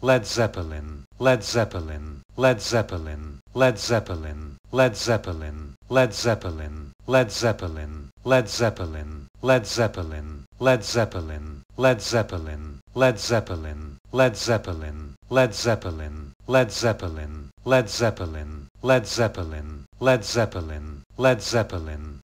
Led Zeppelin, Led Zeppelin, Led Zeppelin, Led Zeppelin, Led Zeppelin, Led Zeppelin, Led Zeppelin, Led Zeppelin, Led Zeppelin, Led Zeppelin, Led Zeppelin, Led Zeppelin, Led Zeppelin, Led Zeppelin, Led Zeppelin, Led Zeppelin, Led Zeppelin, Led Zeppelin, Led Zeppelin,